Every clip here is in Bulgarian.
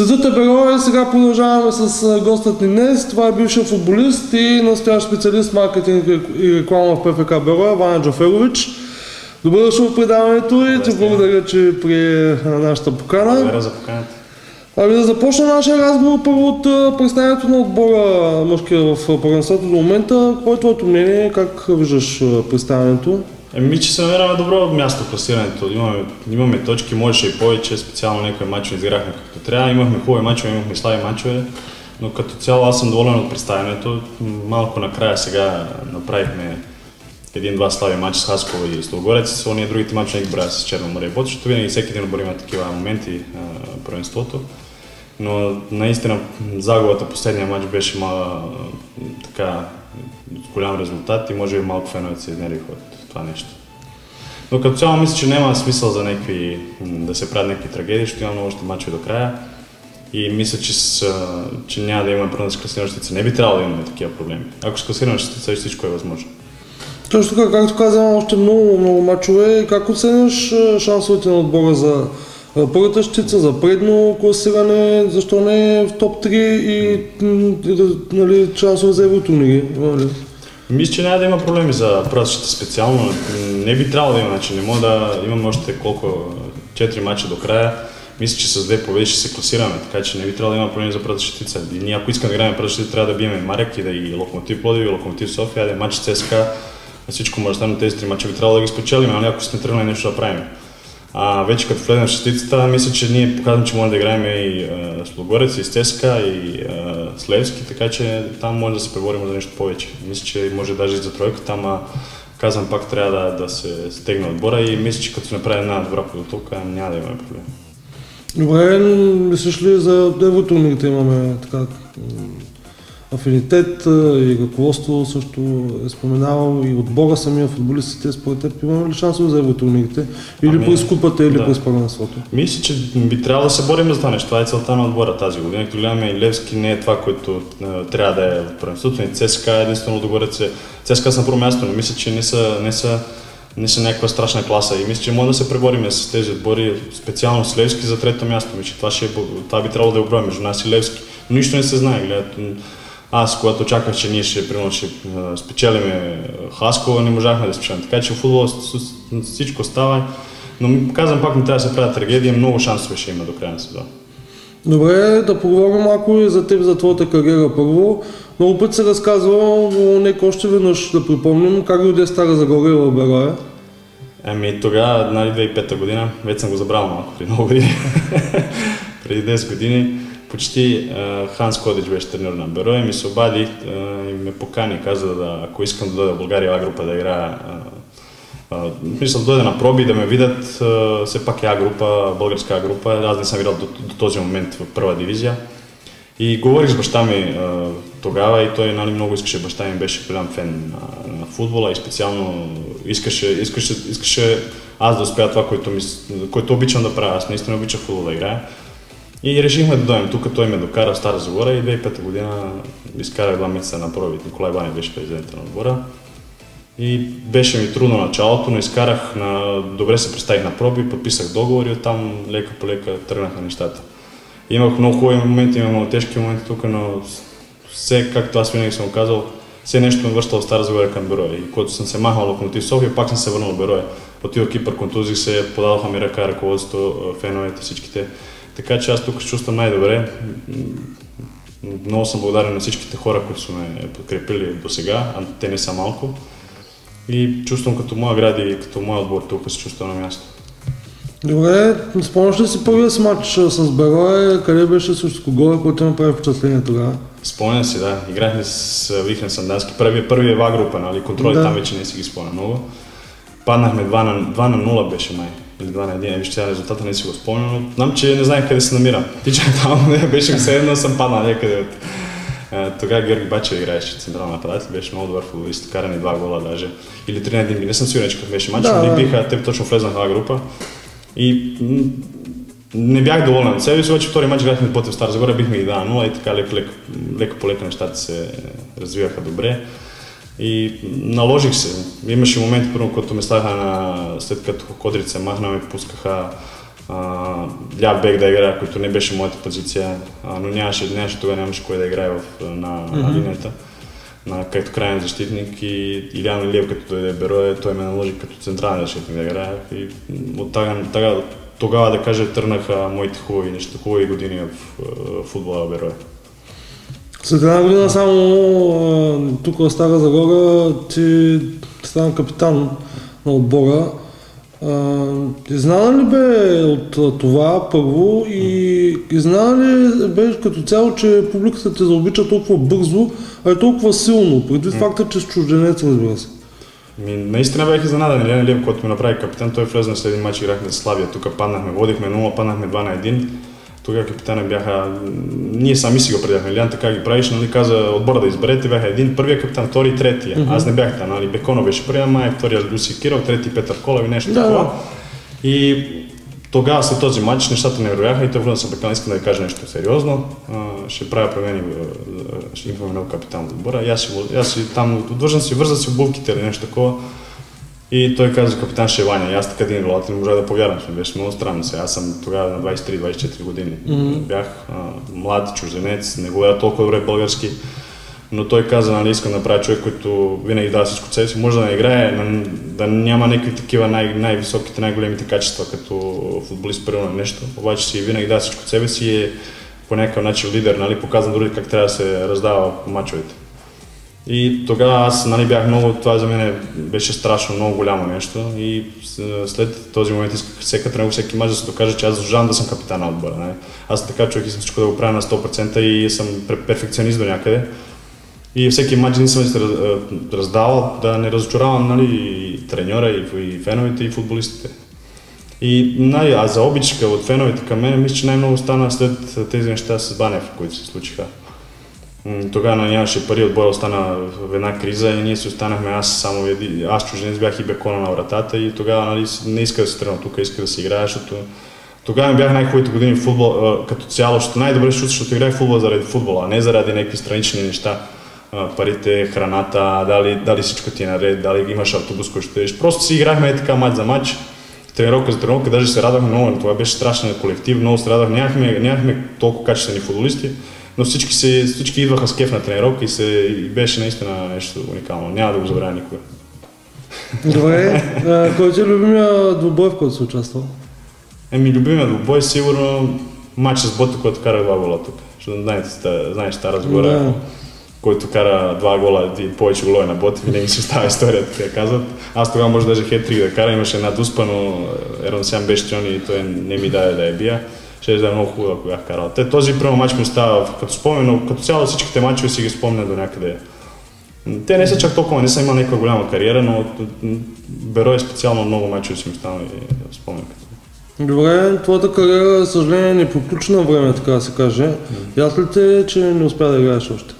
Съдът е Берое, сега продължаваме с гостът ни днес. Това е бившия футболист и настоящ специалист маркетинг и реклама в ПФК Берое, Ваня Джоферович. Добре дошъл в предаването и ти благодаря, че прие нашата покана. Благодаря за поканата. Ами да започна нашия разговор първо от представянето на отбора мъжкия в първенството до момента. Кое е твоето мнение? Как виждаш представянето? Еми, че се намираме добро място в класирането. Имаме, имаме точки, можеше и повече, специално някои мачове изграхме както трябва. Имахме хубави мачове, имахме слаби мачове, но като цяло аз съм доволен от представянето. Малко накрая сега направихме един-два слаби мача с Хасково и Слогорец. Ония другите мачове не ги броя с Черно море и защото винаги всеки един отбор има такива моменти а, първенството. Но наистина загубата последния матч беше ма, така с голям резултат и може би малко феновете се изнервиха от това нещо. Но като цяло мисля, че няма смисъл за някакви, да се правят някакви трагедии, защото има много още мачове до края. И мисля, че, с, че няма да имаме проблем с класиращица. Не би трябвало да имаме такива проблеми. Ако с класиращица всичко е възможно. Точно така, както казвам, още много, много мачове. Как оценяш шансовете на отбора за първата щица, за предно класиране, защо не в топ 3 и, нали, шансове за евротурнири? Мисля, че няма да има проблеми за пръстчета специално. Не би трябвало да има, значи не мога да имаме още колко 4 мача до края. Мисля, че с две победи ще се класираме, така че не би трябвало да има проблеми за пръста щитица. И ние ако искаме да играем пръста щитица, трябва да биеме Марек и да и Локомотив Плодив, и Локомотив София, да е матч ЦСКА. Всичко може да тези три мача, би трябвало да ги спечелим, но ако сме тръгнали нещо да правим. А вече като влезем в шестицата, мисля, че ние показваме, че можем да играем и а, с Логорец, и с Теска, и а, с Левски, така че там може да се преборим за нещо повече. Мисля, че може даже и за тройка, там а, казвам пак трябва да, да се стегне отбора и мисля, че като се направи една добра подготовка, няма да имаме проблем. Добре, мислиш ли за евротурнирите имаме така афинитет и ръководство също е споменавал и отбора самия футболистите, според теб имаме ли шансове за евротурнирите? Или ами, през купата, или да. през първенството? Мисля, че би трябвало да се борим за това нещо. Това е целта на отбора тази година. Като гледаме и Левски не е това, което е, трябва да е в първенството. И ЦСКА е единствено догорец е. ЦСКА са на първо място, но мисля, че не са, не са не са някаква страшна класа и мисля, че може да се преборим с тези отбори, специално с Левски за трето място. Мисля, това, ще, е това би трябвало да е оброя между нас и Левски. Но нищо не се знае. Гледат, аз, когато очаквах, че ние ще, примерно, ще спечелиме Хаско, не можахме да спечелим. Така че в футбола всичко става. Но казвам пак, не трябва да се правят трагедия, много шансове ще има до края на сезона. Добре, да поговорим малко и за теб, за твоята кариера първо. Много път се разказва, но нека още веднъж да припомним как дойде Стара Загория в Бероя. Ами тогава, нали, 2005 година, вече съм го забрал малко преди много години. преди 10 години почти Ханс Кодич беше тренер на Беро и ми се обади и ме покани, каза да, ако искам да дойда в България А група да играя, мисля да дойда на проби, да ме видят, все пак е А група, българска А група, аз не съм играл до, до този момент в първа дивизия. И говорих с баща ми тогава и той нали, много искаше, баща ми беше голям фен на, на футбола и специално искаше, искаше, искаше аз да успея това, което, ми, което обичам да правя. Аз наистина обичам футбол да играя. И решихме да дойдем тук, той ме докара в Стара Загора и 2005 година изкарах два месеца на проби. Николай Банев беше президент на отбора. И беше ми трудно началото, но изкарах на... Добре се представих на проби, подписах договор и оттам лека по лека тръгнаха нещата. Имах много хубави моменти, имах много тежки моменти тук, но все, както аз винаги съм казал, все нещо ме връща в Стара Загора към Бероя. И когато съм се махал локомотив София, пак съм се върнал в Бероя. Отидох Кипър, контузих се, подадоха ми ръка, ръководството, феновете, всичките. Така че аз тук се чувствам най-добре. Много съм благодарен на всичките хора, които са ме подкрепили до сега, а те не са малко. И чувствам като моя град и като моя отбор тук се чувствам на място. Добре, спомняш ли си първият матч с Берое, къде беше срещу кого, който ме прави впечатление тогава? Спомням си, да. Играхме с Вихрен Сандански. Първият, първият ва група, нали? Контроли да. там вече не си ги спомня много. Паднахме 2 на, 2 на 0 беше май или 2 на 1, вижте резултата не си го спомням, но знам, че не знаех къде се намира. Тичах там, не, беше все едно съм паднал някъде от... Тогава Георги Бачев играеше централна нападател, беше много добър футболист, карани два гола даже. Или 3 на 1, не съм сигурен, че като беше матч, да, но биха, те точно влезнаха в група. И не бях доволен от себе си, обаче втори матч играхме против Стара Загора, бихме ги 2-0 и така леко, леко, леко по лека нещата се развиваха добре. И наложих се. Имаше моменти, първо, когато ме ставаха на... след като Кодрица махна, ме пускаха а, ляв бек да играя, който не беше моята позиция, а, но нямаше, нямаше тогава нямаше кой да играе в, на, mm-hmm. на линията на, като крайен защитник и Илян Илиев като дойде Берое, той ме наложи като централен защитник да играя и от тага, тогава да кажа тръгнаха моите хубави неща, хубави години в, в футбола Берое. След една година само тук в Стара Загора ти стана капитан на отбора. Изнада ли бе от това първо и изнада ли бе като цяло, че публиката те заобича толкова бързо, а е толкова силно, предвид факта, че с чужденец, разбира се? Ми, наистина бях изненадан. Елена Лев, който ме направи капитан, той влезна след един матч, играхме с Славия. Тук паднахме, водихме 0, паднахме 2 на 1. Тогава капитана бяха... Ние сами си го предяхме. Лян така ги правиш, нали, каза отбора да изберете, бяха един, първия капитан, втори, третия. Mm-hmm. Аз не бях там, нали, Беконо беше първия, май втория Люси Киров, трети Петър Колев и нещо да. такова. И тогава след този матч нещата не вървяха и той върна се Бекон, искам да ви кажа нещо сериозно. А, ще правя промени, ще имаме нов капитан в отбора. И аз, си, аз си там длъжен си върза си обувките или нещо такова. И той каза капитан Шеваня. И аз така един ролата не можа да повярвам, че беше много странно. Сега аз съм тогава на 23-24 години. Mm-hmm. Бях а, млад чужденец, не говоря толкова добре български. Но той каза, нали, искам да направя човек, който винаги дава всичко себе си, може да не играе, да няма някакви такива най- най-високите, най-големите качества, като футболист, примерно нещо. Обаче си винаги дава всичко себе си и е по някакъв начин лидер, нали, показва други как трябва да се раздава по мачовете. И тогава аз нали, бях много, това за мен беше страшно много голямо нещо и след този момент исках всека тренировка, всеки мач да се докажа, че аз заслужавам да съм капитан на отбора. Нали. Аз така човек искам всичко да го правя на 100% и съм перфекционист до някъде. И всеки матч не съм се раздавал да не разочаровам нали, и треньора, и, и феновете, и футболистите. И най- а за обичка от феновете към мен, мисля, че най-много стана след тези неща с Банев, които се случиха. Тогава нямаше пари, отбора остана в една криза и ние си останахме, аз само еди, аз чужденец бях и бекона на вратата и тогава нали, не иска да се тръгна тук, иска да си играя, защото тогава бях най-хубавите години в футбол като цяло, защото най-добре ще защото играх футбол заради футбола, а не заради някакви странични неща. Парите, храната, дали, дали всичко ти е наред, дали имаш автобус, който ще Просто си играхме е така мач за мач, тренировка за тренировка, даже се радвахме много. Това беше страшен колектив, много се радвах. Нямахме, нямахме толкова качествени футболисти, но всички, се, всички идваха с кеф на тренировка и, се, и беше наистина нещо уникално. Няма да го забравя никога. Добре, а, кой е любимия двубой, в който се участвал? Еми, любимия двубой сигурно матч с Бота, който кара два гола тук. Защото знаете, знаеш, тази разговора, да. който кара два гола и повече голове на Бота, винаги си става история, така казват. Аз тогава може даже хетрик да кара, имаше една дуспа, но Ерон Сян беше и той не ми даде да я бия ще да е много хубаво, ако бях карал. Те, този първи матч ми остава като спомен, но като цяло всичките матчове си ги спомня до някъде. Те не са чак толкова, не са имали някаква голяма кариера, но Беро е специално много мачове си ми останали спомен. Добре, твоята кариера, съжаление, не приключи на време, така да се каже. Mm. Яд ли те, че не успя да играеш още?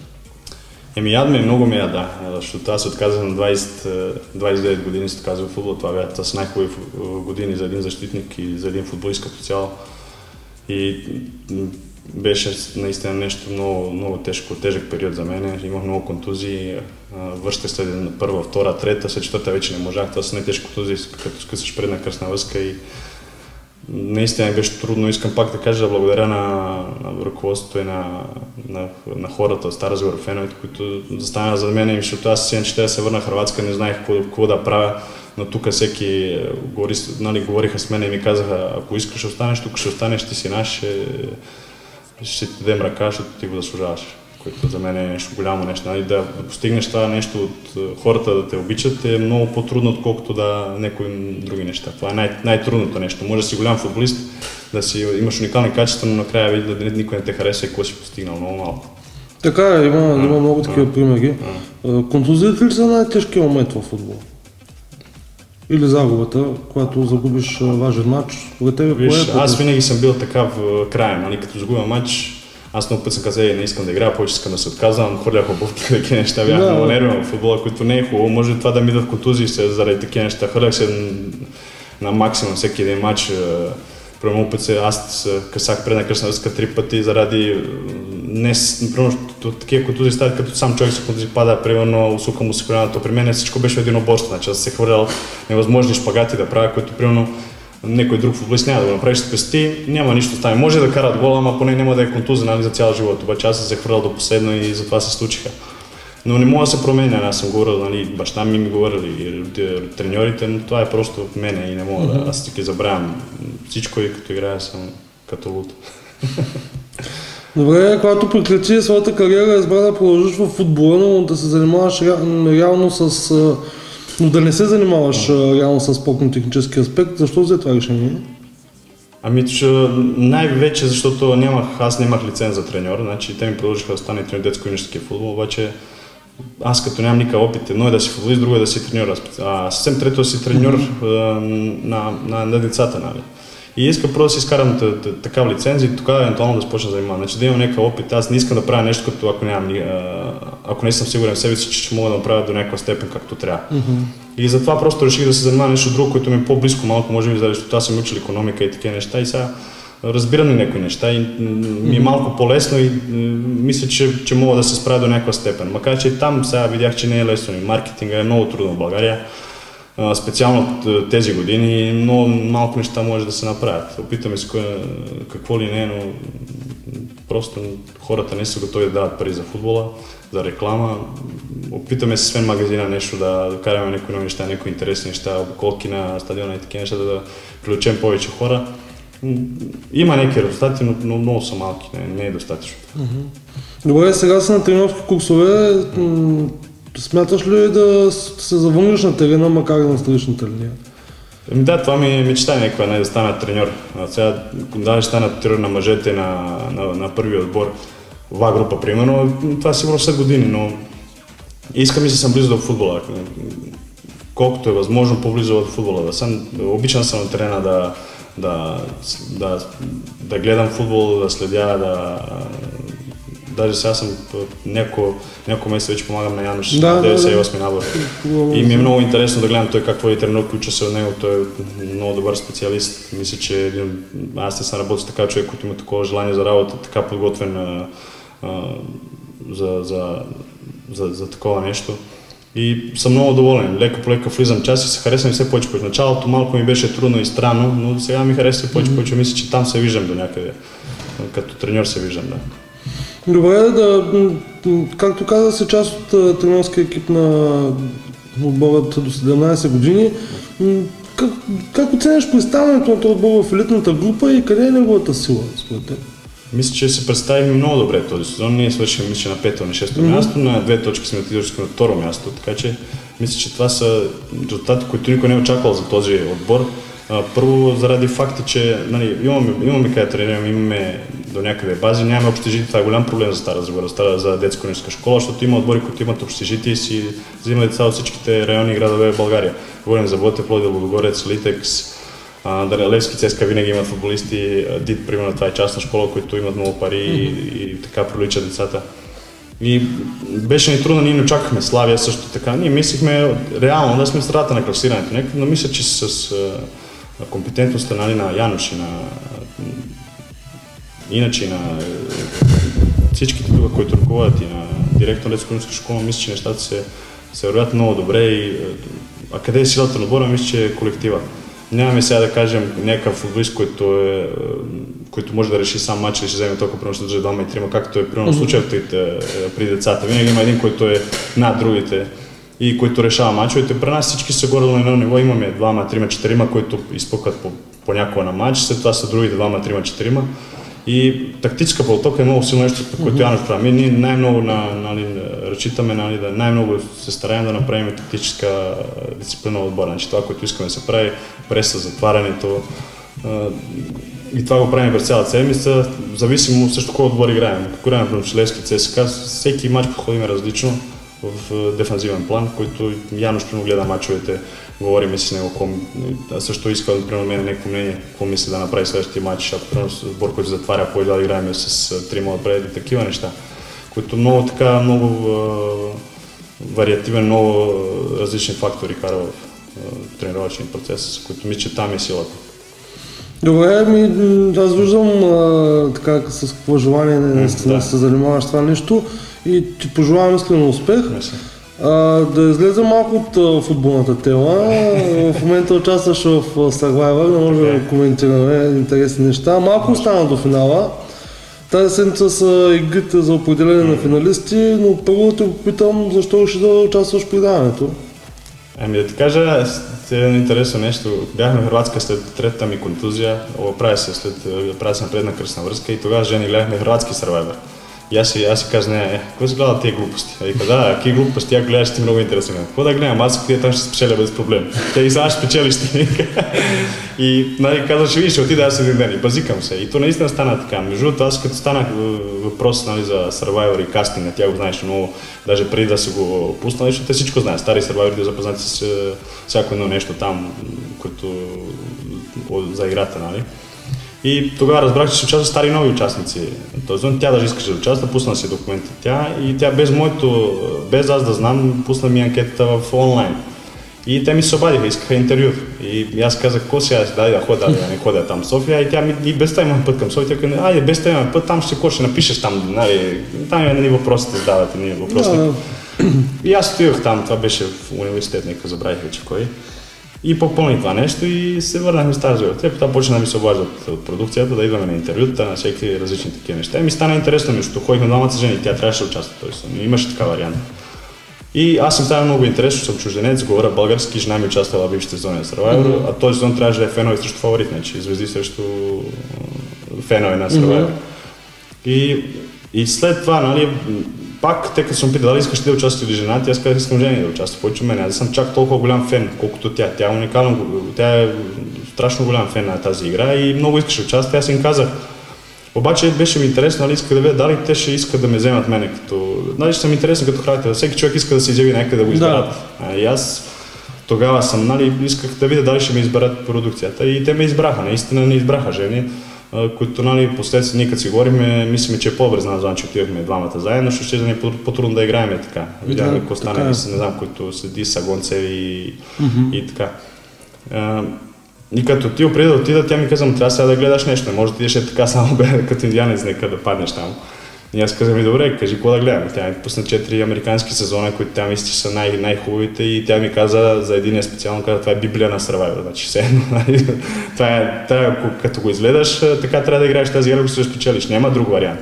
Еми, яд ми е много ми е, да. Защото аз се отказах на 20, 29 години, се отказах в футбол. Това бяха с най-хубави години за един защитник и за един футболист като цяло. И беше наистина нещо много, много тежко, тежък период за мен. Имах много контузии, връщах се на първа, втора, трета, след четвърта вече не можах. Това са най-тежки контузии, като скъсаш предна кръсна връзка и наистина беше трудно. Искам пак да кажа да благодаря на, на ръководството и на, на, на хората от Стара Загора, които застанаха за мен, защото аз си че да се върна в Хрватска, не знаех какво, какво да правя но тук всеки е, говори, нали, говориха с мен и ми казаха, ако искаш останеш, тук ще останеш, ти си наш, ще, ще ти дадем ръка, защото ти го заслужаваш. Което за мен е нещо голямо нещо. Нали, да, да постигнеш това нещо от е, хората да те обичат е много по-трудно, отколкото да някои други неща. Това е най- най-трудното нещо. Може да си голям футболист, да си имаш уникални качества, но накрая види да никой не те хареса и какво си постигнал много малко. Така е, има, има много такива примери. Контузията ли са най-тежкият момент в футбола? Или загубата, когато загубиш важен матч? Според тебе, Виж, е аз винаги съм бил така в края, нали, като загубя матч, аз много път съм казал, не искам да играя, повече искам да се отказвам, хвърлях обувки, такива неща, бях да, много нервен в футбола, които не е хубаво. Може това да ми дадат контузии заради такива неща. Хвърлях се на максимум всеки един матч. Първо път се, аз късах предна кръсна връзка три пъти заради не, примерно, такива контузии стават, като сам човек се контузи пада, примерно, усука му се коляното. При мен всичко беше единоборство, значи аз се хвърлял невъзможни шпагати да правя, които примерно някой друг футболист няма да го направиш, ще спести, няма нищо стане. Може да карат гола, ама поне няма да е контузен нали, за цял живот. Обаче аз се хвърлял до последно и затова се случиха. Но не мога да се променя, аз съм говорил, нали, баща ми ми говорили, и треньорите, но това е просто от мене и не мога да, аз таки забравям всичко и като играя съм като луд. Добре, когато приключи своята кариера, избра да продължиш в футбола, но да се занимаваш реално с... но да не се занимаваш реално с спортно-технически аспект. Защо взе това решение? Ами, че най-вече защото нямах, аз нямах лиценз за треньор, значи те ми продължиха да стане треньор детско юношески футбол, обаче аз като нямам никакъв опит, едно е да си футболист, друго е да си треньор. А съвсем трето да си треньор на, на, на децата, нали? И иска просто да си изкарам такава лицензия и тогава евентуално да започна да занимавам. Значи да имам някакъв опит. Аз не искам да правя нещо, като ако нямам, ако не съм сигурен в себе си, че ще мога да направя до някаква степен както трябва. Mm-hmm. И затова просто реших да се занимавам нещо друго, което ми е по-близко малко, може би, защото аз съм учил економика и такива неща и сега разбирам и някои неща и ми е малко по-лесно и мисля, че, че мога да се справя до някаква степен. Макар, че там сега видях, че не е лесно и маркетинга е много трудно в България специално от тези години, но малко неща може да се направят. Опитаме се какво ли не, но просто хората не са готови да дават пари за футбола, за реклама. Опитаме се свен магазина нещо да, караме някои нови неща, някои интересни неща, обиколки на стадиона и такива неща, да, да привлечем повече хора. Има някакви резултати, но, но много са малки, не, не е достатъчно. Добре, сега са на тренировки курсове. Смяташ ли да се завърнеш на терена, макар и на страничната линия? Ами да, това ми е мечта някаква, не да стана треньор. А сега, да, ще стана треньор на мъжете на, на, на първи отбор, в група, примерно, това сигурно са години, но искам и да съм близо до футбола. Колкото е възможно по-близо до футбола да съм. Обичам съм на терена да, да, да, да гледам футбол, да следя, да, Даже сега съм няколко, няколко месеца вече помагам на Януш, да, 98 да, да. набор. И ми е много интересно да гледам той какво е тренер, включва се от него, той е много добър специалист. Мисля, че един, аз не съм работил така човек, който има такова желание за работа, така подготвен а, а, за, за, за, за такова нещо. И съм много доволен. Леко по леко влизам час и се харесвам все повече. В началото малко ми беше трудно и странно, но сега ми харесва повече, повече. Мисля, че там се виждам до някъде. Като треньор се виждам, да. Добре, да, както каза се част от тренерския екип на отборът до 17 години. Как, как оценяш представянето на този отбор в елитната група и къде е неговата сила, според теб? Мисля, че се представим много добре този сезон. Ние свършим, мисля, на пето, на шесто mm-hmm. място, на две точки сме отидали на второ място, така че мисля, че това са резултати, които никой не е очаквал за този отбор. Първо заради факта, че нали, имаме, имаме къде тренираме, имаме до някъде бази, нямаме общежитие, това е голям проблем за Стара Загора, Стара, за детско университетска школа, защото има отбори, които имат общежитие и си взимат деца от всичките райони и градове в България. Говорим за Ботев, Плодил, Лудогорец, Литекс, Даралевски, Цеска винаги имат футболисти, Дит, примерно, това е частна школа, които имат много пари mm-hmm. и, и така проличат децата. И беше ни трудно, ние не очаквахме Славия също така. Ние мислихме реално да сме страната на класирането, но мисля, че с компетентността нали, на Януш и на иначе на всичките тук, които ръководят и на директор на детско школа, мисля, че нещата се, се вървят много добре и а къде е силата на отбора, мисля, че е колектива. Нямаме сега да кажем някакъв футболист, който, е, който може да реши сам матч или ще вземе толкова, примерно ще държи двама и трима, както е примерно случая при, при децата. Винаги има един, който е над другите и които решава мачовете. При нас всички са горе на едно ниво. Имаме двама, трима, четирима, които изпукат по, понякога на матч. След това са другите двама, трима, четирима. И тактическа подготовка е много силно нещо, по което Янов прави. Ние най-много на, нали, разчитаме, нали, да най-много се стараем да направим тактическа дисциплина от отбора. Значи това, което искаме да се прави, преса, затварянето. И това го правим през цялата седмица, зависимо също кой отбор играем. Ако играем в Члевски ЦСКА, всеки матч подходим различно в дефанзивен план, който Януш прямо гледа мачовете, говорим си с него, ком... също иска да приема мен някакво мнение, какво мисли да направи следващия матч, ако примерно отбор, който затваря, по да играем с трима отпред и такива неща, които много така, много вариативен, много различни фактори кара в тренировъчния процес, които мисля, че там е силата. Добре, ми, аз виждам а, така с какво желание да се занимаваш това нещо и ти пожелавам искрено успех. А, да излезем малко от а, футболната тема. в момента участваш в Survivor, не може да коментираме интересни неща. Малко остана до финала. Тази седмица са игрите за определение на финалисти, но първо те попитам защо ще да участваш в предаването. Ами да ти кажа, е интересно нещо. Бяхме в Хрватска след третата ми контузия, оправя се след, прави се предна кръсна връзка и тогава жени гледахме Хрватски сървайвер. И аз аз си казах, не, е, кой си гледа тези глупости? А вика, да, какви глупости, тя гледаш ти много интересно. Какво да гледам, аз къде там ще спечеля без проблем. Те и сега ще спечелиш ти. и нали, каза, ще видиш, отида аз един ден и базикам се. И то наистина стана така. Между другото, аз като станах въпрос нали, за Survivor и кастинга, тя го знаеш много, даже преди да се го пусна, защото те всичко знаят. Стари Survivor запознати с всяко едно нещо там, което за играта, нали. И тогава разбрах, че се участват стари нови участници. Тоест, тя даже искаше да участва, пусна си документи тя и тя без моето, без аз да знам, пусна ми анкетата в онлайн. И те ми се обадиха, искаха интервю. И аз казах, какво сега, дай да ходя, да не ходя там в София. И тя ми, и без това път към София, каза, айде, без това път, там ще, ще напишеш там, нали, там е нали, въпросите задавате, ни въпросник. Да. И аз стоях там, това беше в университет, нека забравих вече кой. И попълни това нещо и се върнахме с тази Те потом почна да ми се обаждат от продукцията, да идваме на интервюта, на всеки различни такива неща. И ми стана интересно, защото ходихме двамата жени, тя трябваше да участва, т.е. имаше така вариант. И аз съм става много интересно, съм чужденец, говоря български, жена ми участвала в бившите зони на Survivor, mm-hmm. а този сезон трябваше да е фенове срещу фаворит, значи звезди срещу фенове на Survivor. Mm-hmm. И, и след това, нали, пак, те като съм питал дали искаш да участваш или жена, тя каза, искам жени да участва повече мен. Аз съм чак толкова голям фен, колкото тя. Тя е уникална, тя е страшно голям фен на тази игра и много искаш да участва. Аз им казах, обаче беше ми интересно, нали, иска да видя дали те ще искат да ме вземат мене като... Нали, ще съм интересен като характер. Всеки човек иска да се изяви някъде да го изберат. Да. и аз тогава съм, нали, исках да видя дали ще ме изберат продукцията. И те ме избраха, наистина не избраха жени които нали, последствие ние като си говорим, мислиме, че е по-добре знам, че отидохме двамата заедно, защото ще да ни е по-трудно да играем така. Видяхме какво стане, е. не знам, които седи с Агонце и, mm-hmm. и така. А, и като ти преди да отида, тя ми каза, трябва сега да гледаш нещо, не може да отидеш е така само като индианец, нека да паднеш там. И аз казах ми, добре, кажи какво да гледам. Тя ми пусна 4 американски сезона, които тя мисли, са най- най-хубавите и тя ми каза за един специално, каза, това е Библия на Survivor. Значи все едно, нали? това е, това като го изгледаш, така трябва да играеш тази игра, ако се спечелиш. Няма друг вариант.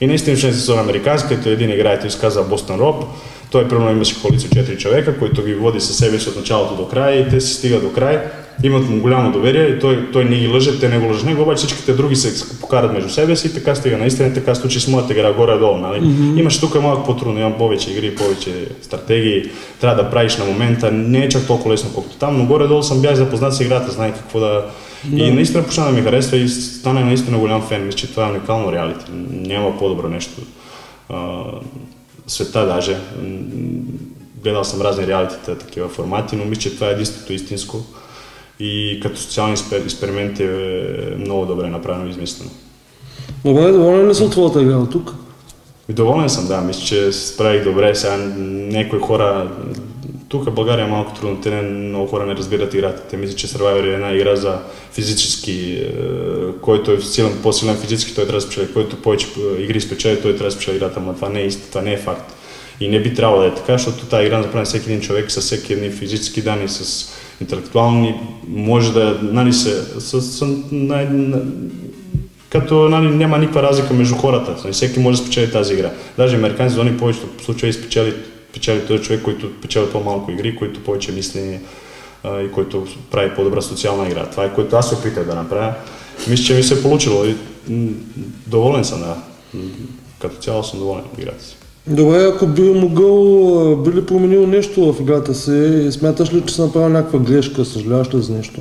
И наистина ще сезон американски, като един играете изказа Бостон Роб, той примерно имаше коалиция 4 човека, които ги води със себе си от началото до края и те си стигат до край имат му голямо доверие и той, той не ги лъже, те не го лъжат него, обаче всичките други се покарат между себе си и така стига. Наистина така случи с моята игра горе-долу. Нали? Mm-hmm. Имаш тук малко по-трудно, имам повече игри, повече стратегии, трябва да правиш на момента. Не е чак толкова лесно, колкото там, но горе-долу съм бях запознат с играта, знае какво да. Да. И наистина почна да ми харесва и стана наистина голям фен. Мисля, че това е уникално реалити. Няма по-добро нещо. А, света даже. Гледал съм разни реалитета, такива формати, но мисля, че това е единството истинско и като социален експеримент е много добре направено и измислено. Добре, доволен ли си от твоята игра от тук? Доволен съм, да. Мисля, че се справих добре. Сега някои хора... Тук в България е малко трудно. Те не, много хора не разбират играта. Те мислят, че Survivor е една игра за физически, е, който е силен, по-силен физически, той трябва да спечели. Който повече игри спечели, той трябва да спечели играта. Но това не е истина, това не е факт. И не би трябвало да е така, защото тази игра направи всеки един човек с всеки едни физически данни, с интелектуални, може да, нали, се, с, с, най, на, като нали, няма никаква разлика между хората. Нали, всеки може да спечели тази игра. Даже американци зони повечето случаи спечели, спечели този човек, който печели по-малко игри, който повече мисли а, и който прави по-добра социална игра. Това е което аз се опитах да направя. Мисля, че ми се е получило и доволен съм, да. Като цяло съм доволен от играта си. Добре, ако би могъл, би ли променил нещо в играта си, смяташ ли, че си направил някаква грешка, съжаляваш ли за нещо?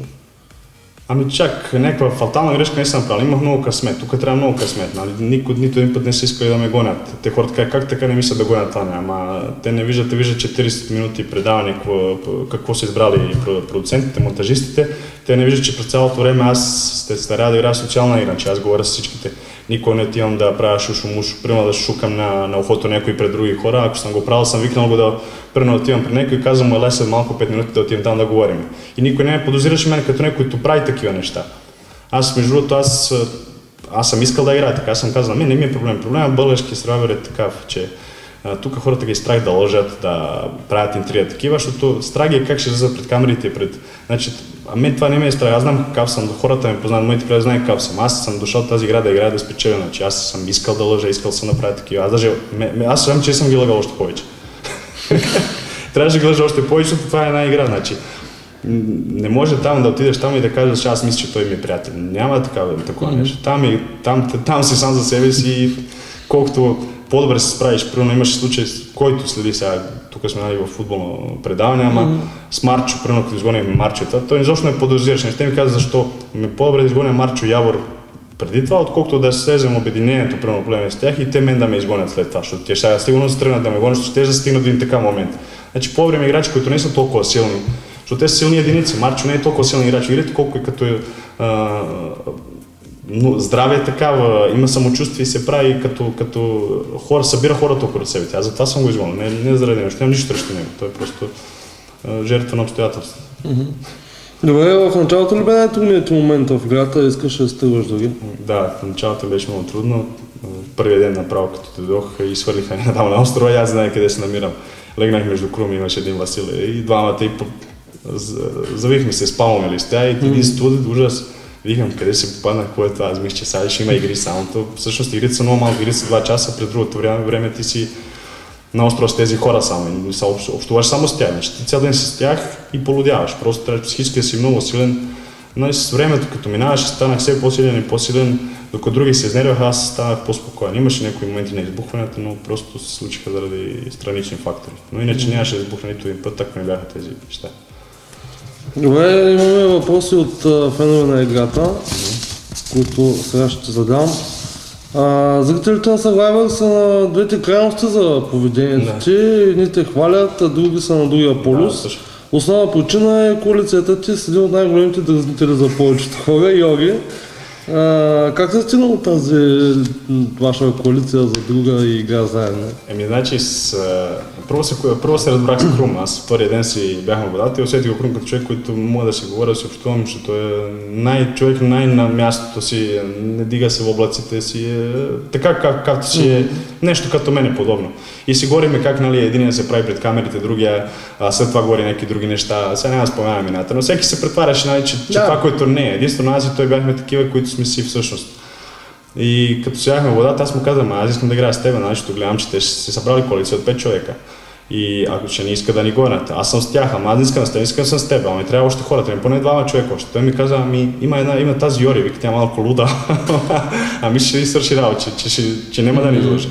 Ами чак, някаква фатална грешка не съм правил. Имах много късмет. Тук трябва много късмет. Нали? Никой нито един път не са искали да ме гонят. Те хората как, как така не мислят да гонят това? Ама те не виждат, те виждат 40 минути предаване какво, какво са избрали продуцентите, монтажистите. Те не виждат, че през цялото време аз сте старая да играя социална игра, че аз говоря с всичките никога не отивам да правя шушо-мушо, примерно да шукам на, на ухото някой пред други хора. Ако съм го правил, съм викнал го да примерно отивам при някой и казвам, еле след малко 5 минути да отидем там да говорим. И никой не ме подозираше мен като някой, който прави такива неща. Аз, между другото, аз, аз съм искал да играя така, аз съм казал, ми не ми е проблем. Проблемът български сравер е такъв, че тук хората ги е страх да лъжат, да правят интрига такива, защото страх е как ще излизат пред камерите. Пред... Значи, а мен това не ме е страх. Аз знам какъв съм, хората ме познават, моите приятели знаят какъв съм. Аз съм дошъл тази игра да играя да спечеля. Значи, аз съм искал да лъжа, искал съм да правя такива. Аз даже, аз съм, че съм ги лъгал още повече. Трябваше да лъжа още повече, защото това е една игра. Значи, не може там да отидеш там и да кажеш, аз мисля, че той ми е приятел. Няма такава, такова mm-hmm. нещо. Там, е, там, там си сам за себе си и колкото по-добре се справиш. Примерно имаше случай, който следи сега, тук сме нали, в футболно предаване, ама mm-hmm. с Марчо, примерно като изгоним Марчета, той изобщо не подозираше. Не ще ми каза защо. Ми по-добре да изгоня Марчо Явор преди това, отколкото да слезем обединението, примерно проблеми с тях и те мен да ме изгонят след това, защото те сега сигурно се тръгнат да ме гонят, защото те стигнат до един така момент. Значи по-време играчи, които не са толкова силни, защото те са силни единици. Марчо не е толкова силен играч. Видите колко е като е, а, но здраве е такава, има самочувствие и се прави като, като хора, събира хората около себе. Аз затова съм го изгонил. Не, не заради нещо, нямам нищо срещу него. Той е просто а, жертва на обстоятелства. Добре, в началото ли бе най-трудният момент в играта, искаш да стъгваш други? Да, в началото беше много трудно. Първият ден направо, като дойдох и свалиха ни на острова, и аз знае къде се намирам. Легнах между Крум, имаше един Васил и двамата и завихме се с палмови листя и един студен ужас. Викам, къде се попадна, какво е това? Аз мисля, че сега ще има игри само. То, всъщност игрите са много малко, игрите са 2 часа, през другото време, време ти си на острова с тези хора само. И са, общуваш само с тях. Значи, ти цял ден си с тях и полудяваш. Просто трябва психически да си много силен. Но и с времето, като минаваш, станах все по-силен и по-силен. Докато други се изнервяха, аз станах по-спокоен. Имаше някои моменти на избухването, но просто се случиха заради странични фактори. Но иначе нямаше да избухне нито един път, ако не бяха тези неща. Добре, имаме въпроси от фенове на играта, които сега ще задам. А, зрителите на Survivor са на двете крайности за поведението ти. Едни те хвалят, а други са на другия полюс. Да, Основна причина е коалицията ти с един от най-големите дразнители за повечето хора, Йоги. А, как се стигна от тази ваша коалиция за друга и игра заедно? Еми, значи, с, първо, се, първо се разбрах с Крум. Аз първият ден си бях на водата и усетих го Крум като човек, който мога да си говоря, да си общувам, защото е най-човек най на мястото си, не дига се в облаците си, е, така как, както си е, нещо като мен е подобно. И си говорим как нали, един се прави пред камерите, другия а, след това говори някакви други неща. Сега няма да споменавам имената, но всеки се претваряше, нали, че, че да. това, което не е. Единствено аз и той бяхме такива, които сме си всъщност. И като сяхме водата, аз му казвам, аз искам да играя с теб, нали, защото гледам, че те ще се събрали коалиция от 5 човека. И ако ще не иска да ни гонят, аз съм с тях, ама аз не искам с теб, искам с теб, ама ми трябва още хора, трябва поне двама човека още. Той ми каза, ами има една, има тази Йори, вика, тя е малко луда, ами ще ни свърши работа, че, че, че, че, няма да ни излъжа.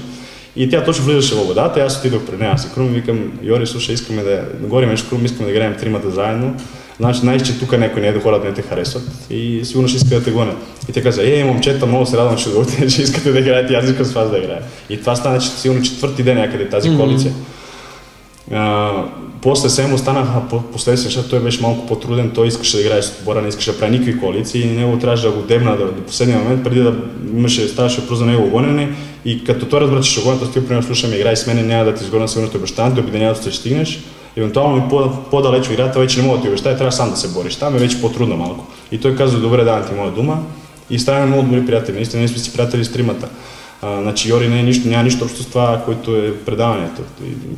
И тя точно влизаше във водата, аз отидох при нея с Крум и викам, Йори, слушай, искаме да, да говорим нещо Крум, искаме да играем тримата заедно. Значи, знаеш, че тук някой не е да хората не те харесват и сигурно ще искат да те гонят. И те каза, е, момчета, много се радвам, че дойдете, че искате да играете и аз искам с вас да играя. И това стана че сигурно четвърти ден някъде тази mm-hmm. коалиция. А, после Сем останаха последствия, защото той беше малко по-труден, той искаше да играе с отбора, не искаше да прави никакви коалиции и него трябваше да го дебна до, до последния момент, преди да имаше, ставаше въпрос за него гонене и като той разбра, че ще гонят, ти примерно слушаме играй с мен, няма да ти изгоня сигурно обещание, до обединението ще стигнеш, евентуално и по, по-далеч играта вече не мога да ти обещая, трябва сам да се бориш. Там е вече по-трудно малко. И той каза, добре, давам ти моя дума. И ставаме много добри приятели. Наистина, ние сме си приятели с тримата. А, значи Йори не е нищо, няма нищо общо с това, което е предаването.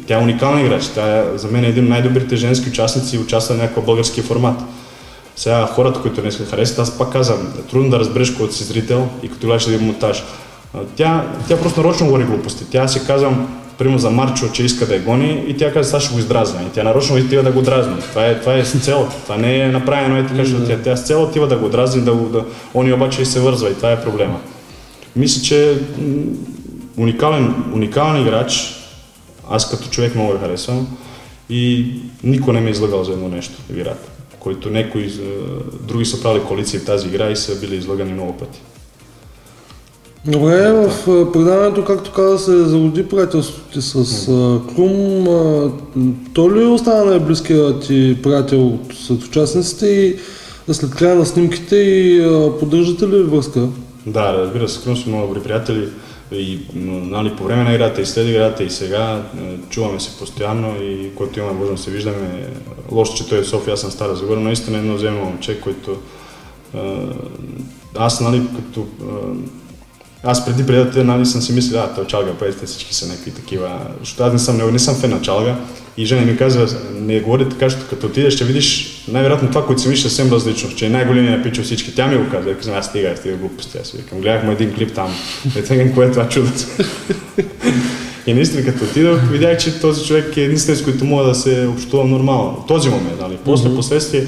Тя е уникална играч. Тя е, за мен е един от най-добрите женски участници и участва в някакъв български формат. Сега хората, които не се харесват, аз пак казвам, е трудно да разбереш, когато си зрител и като гледаш един монтаж. Тя, тя просто нарочно говори глупости. Тя си казвам, примерно за Марчо, че иска да я гони и тя каза, сега ще го издразва. И тя нарочно отива да го дразни. Това е, това е с цел. Това не е направено и така, защото тя, тя с цел отива да го дразни, да го, да... он обаче и се вързва и това е проблема. Мисля, че уникален, уникален играч, аз като човек много я харесвам и никой не ме е излагал за едно нещо в играта, който някои други са правили коалиции в тази игра и са били излагани много пъти. Добре, в предаването, както каза, се зароди приятелството ти с Крум. Той ли остана най-близкият ти приятел сред участниците и след края на снимките и поддържате ли връзка? Да, разбира се, Крум сме много добри приятели и нали, по време на играта и след играта и сега чуваме се постоянно и който имаме възможност да се виждаме. Лошо, че той е София, аз съм Стара Загора, но наистина едно взема момче, който аз, нали, като аз преди преди нали, съм си мислил, а, той чалга, пеете всички са някакви такива. Защото аз не съм, не съм фен на чалга. И жена ми казва, не говори така, защото като отидеш ще видиш най-вероятно това, което си виж съвсем различно, че е най-големият пич от всички. Тя ми го каза, казвам, аз стига, стига глупости. Аз викам, гледахме един клип там. И така, кое е това чудо? И наистина, като отидох, видях, че този човек е единствен, с който мога да се общувам нормално. Този момент, нали? После, mm-hmm. последствие,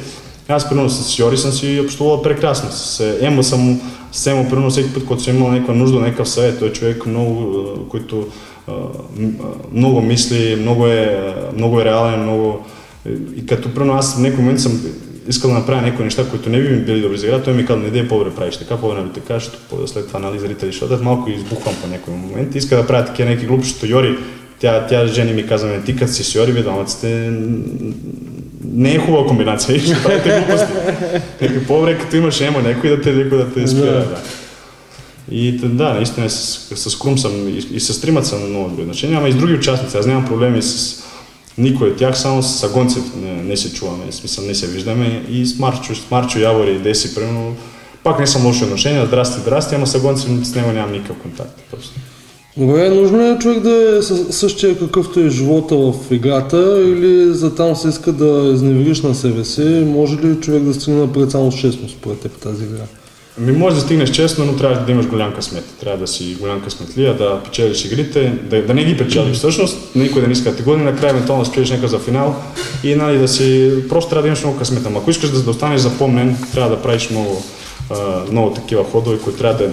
аз, примерно, с Йори съм си общувал прекрасно. С Ема съм, с примерно, всеки път, когато съм имал някаква нужда, някакъв съвет. Той е човек, много, който много мисли, много е, много е реален, много... И като примерно аз в някой момент съм искал да направя някои неща, които не би ми били добри за игра, той ми каза, не дей по-добре правиш така, по-добре нали така, защото след това нали, зрители, защото малко избухвам по някой момент. Иска да правя такива някакви глупости, Йори, тя, тя жени ми каза, ти като си с Йори, бе, сте не е хубава комбинация, ще правите глупости. Някакви по-добре, като имаш емо някой да те, някой да те спира. Да. И да, наистина с, с Крум съм и, и с Тримът съм много добри отношения, ама и с други участници. Аз нямам проблеми с никой от тях, само с Агонцев не, не се чуваме, смисъл не се виждаме и с Марчо, с Марчо Явори и Деси, примерно, пак не съм лоши отношения, здрасти, здрасти, ама с Агонцев с него нямам никакъв контакт. Просто. Добре, нужно е човек да е същия какъвто е живота в играта или за там се иска да изневириш на себе си? Може ли човек да стигне напред само честност според теб тази игра? Ми може да стигнеш честно, но трябва да имаш голям късмет. Трябва да си голям късметлия, да печелиш игрите, да, да не ги печелиш всъщност, никой да не иска да ти гони, накрая евентуално да спечелиш някакъв за финал и нали, да си, просто трябва да имаш много късмет. Ама ако искаш да, да останеш запомнен, трябва да правиш много, uh, много такива ходове, които трябва да,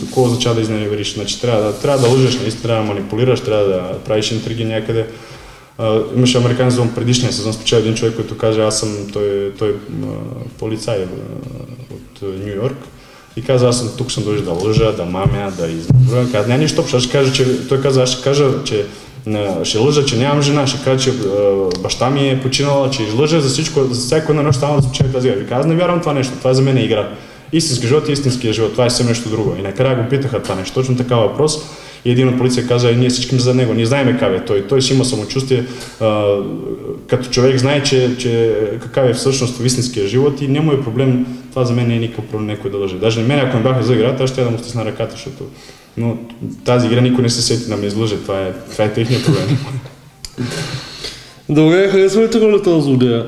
какво означава да изневериш. Значи трябва да, трябва да лъжеш, наистина трябва да манипулираш, трябва да правиш интриги някъде. Uh, имаше американец за предишния сезон, спечели един човек, който каже, аз съм, той, той uh, полицай от Нью Йорк и каза, аз съм, тук съм дължи да лъжа, да мамя, да изнабрувам. Каза, няма нищо общо. Ще кажа, че, той каза, аз ще кажа, че ще лъжа, че нямам жена, ще кажа, че баща ми е починала, че излъжа за всичко, за всяко едно нещо, да спечели тази игра. Вика, аз не вярвам това нещо, това за мен е игра. Истински живот и истинския живот, това е съвсем нещо друго. И накрая го питаха това нещо, точно така въпрос. И един от полиция каза, ние всички за него, ние знаеме какъв е той. Той си има самочувствие, а, като човек знае, че, че какъв е всъщност в истинския живот и няма е проблем, това за мен не е никакъв проблем някой да лъже. Даже мен, ако ме бяха за играта, аз ще да му стисна ръката, защото но тази игра никой не се сети да ме излъже, това е, това е техният проблем. Добре, харесва ли ролята на злодея?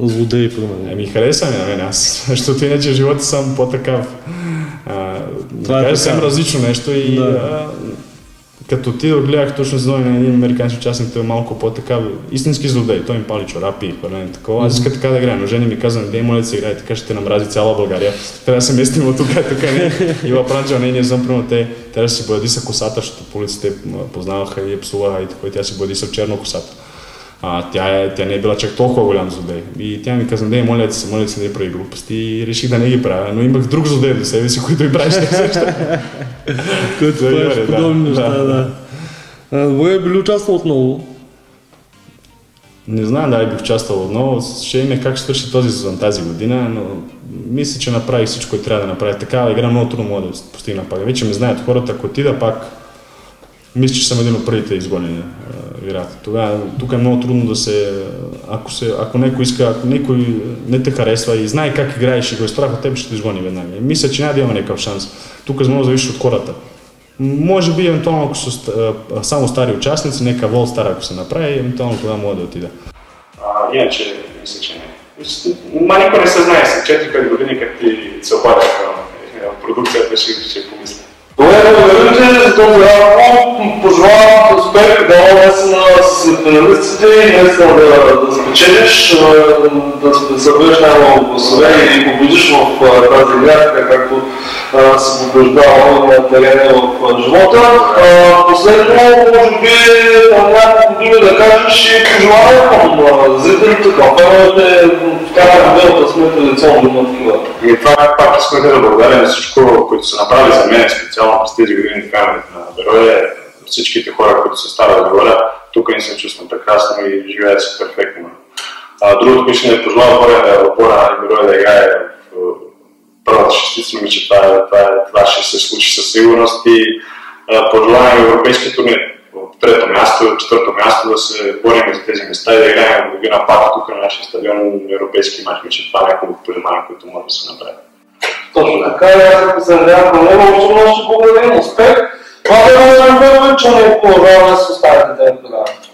Злодей, мен. Еми, хареса ми на мен аз, защото иначе в живота съм по-такав това е съвсем различно нещо и да. а, като ти гледах точно за на един американски участник, той е малко по-така истински злодей. Той им пали чорапи и хвърляне такова. Аз иска така да играя, но жени ми каза, не моля да се играе, така ще те намрази цяла България. Трябва да се местим от тук, тук не. И в Пранча, не, ние знам, примерно те, трябва да си бъди са косата, защото полиците познаваха и псуваха и така, тя си бъди са черно косата а, тя, е, тя не е била чак толкова голям злодей. И тя ми каза, не, моля се, моля се, не прави глупости и реших да не ги правя, но имах друг злодей до себе си, който и правиш неща. Който правиш подобни неща, да. Добре, били участвал отново? Не знам дали бих участвал отново, ще има как ще свърши този сезон тази година, но мисля, че направих всичко, което трябва да направя. Такава игра много трудно мога да постигна пак. Вече ме знаят хората, ако отида пак, мисля, че съм един от първите изгонени играта. Тогава, тук е много трудно да се, ако, се, ако някой иска, ако някой не те харесва и знае как играеш и го е страх от теб, ще те изгони веднага. Мисля, че няма да има някакъв шанс. Тук е много зависи от хората. Може би, евентуално, ако са само стари участници, нека вол стара, ако се направи, евентуално тогава мога да отида. Иначе, мисля, че не. Ма никой не се знае, след 4-5 години, как ти се обадиш към продукцията, ще, ще помисля. Добре, благодаря за този разговор. Пожелавам успех да наистина с финалистите и наистина да, да спечелиш, да събереш най-много гласове и победиш в тази игра, така както се побеждава на терена в живота. Последно, може би, няколко думи да кажеш и пожелавам към зрителите, към феновете, така белата сме традиционно има такива. И това пак искам да благодаря на всичко, които са направили за мен, специално през тези години феновете на Берое, всичките хора, които са стара да говоря, тук не се чувствам прекрасно и живеят си перфектно. другото, което ще не пожелава хора на отбора на Берое да играе в първата шестица, ми, че това, това, това ще се случи със сигурност и пожелавам европейски турнир. От трето място, четвърто място да се борим за тези места и да играем година пак тук на нашия стадион европейски матч. Мисля, това е няколко пожелания, които може да се направят. Точно така, и аз се надявам към него, още много ще благодарим, успех. Това е много че не продължаваме с останалите програми.